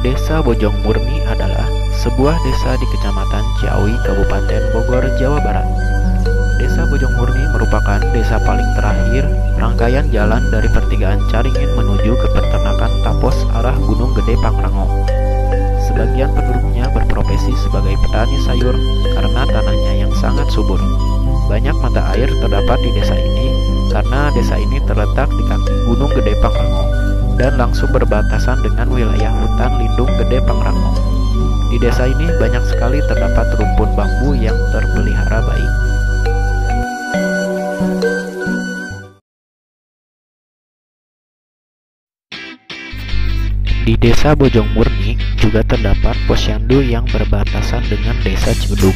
Desa Bojong Murni adalah sebuah desa di Kecamatan Ciawi, Kabupaten Bogor, Jawa Barat. Desa Bojong Murni merupakan desa paling terakhir rangkaian jalan dari pertigaan Caringin menuju ke peternakan Tapos arah Gunung Gede Pangrango. Sebagian penduduknya berprofesi sebagai petani sayur karena tanahnya yang sangat subur. Banyak mata air terdapat di desa ini karena desa ini terletak di kaki Gunung Gede Pangrango dan langsung berbatasan dengan wilayah hutan lindung Gede Pangrango. Di desa ini banyak sekali terdapat rumpun bambu yang terpelihara baik. Di desa Bojong Murni juga terdapat posyandu yang berbatasan dengan desa Cudung.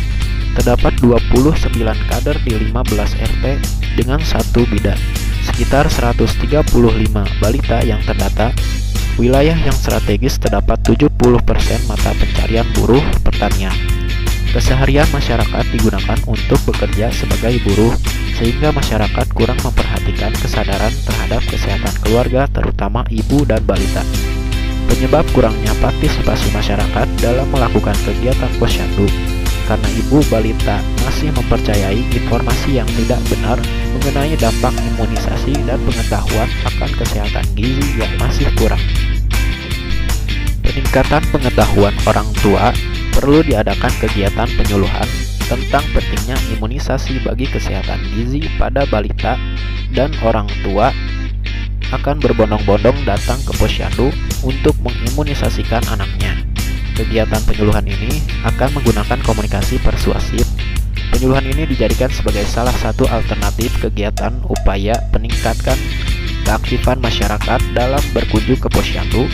Terdapat 29 kader di 15 RT dengan satu bidan sekitar 135 balita yang terdata, wilayah yang strategis terdapat 70% mata pencarian buruh pertanian. Keseharian masyarakat digunakan untuk bekerja sebagai buruh, sehingga masyarakat kurang memperhatikan kesadaran terhadap kesehatan keluarga, terutama ibu dan balita. Penyebab kurangnya partisipasi masyarakat dalam melakukan kegiatan posyandu karena ibu balita masih mempercayai informasi yang tidak benar mengenai dampak imunisasi dan pengetahuan akan kesehatan gizi yang masih kurang. Peningkatan pengetahuan orang tua perlu diadakan kegiatan penyuluhan tentang pentingnya imunisasi bagi kesehatan gizi pada balita dan orang tua akan berbondong-bondong datang ke posyandu untuk mengimunisasikan anaknya. Kegiatan penyuluhan ini akan menggunakan komunikasi persuasif. Penyuluhan ini dijadikan sebagai salah satu alternatif kegiatan upaya peningkatkan keaktifan masyarakat dalam berkunjung ke posyandu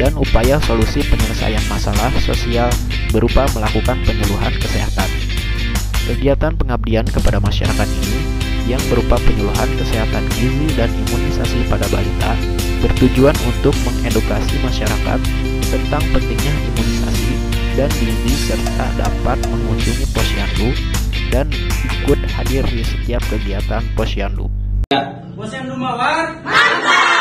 dan upaya solusi penyelesaian masalah sosial berupa melakukan penyuluhan kesehatan. Kegiatan pengabdian kepada masyarakat ini yang berupa penyuluhan kesehatan gizi dan imunisasi pada balita bertujuan untuk mengedukasi masyarakat tentang pentingnya imunisasi dan gizi serta dapat mengunjungi posyandu dan ikut hadir di setiap kegiatan posyandu. Posyandu Mawar, mantap!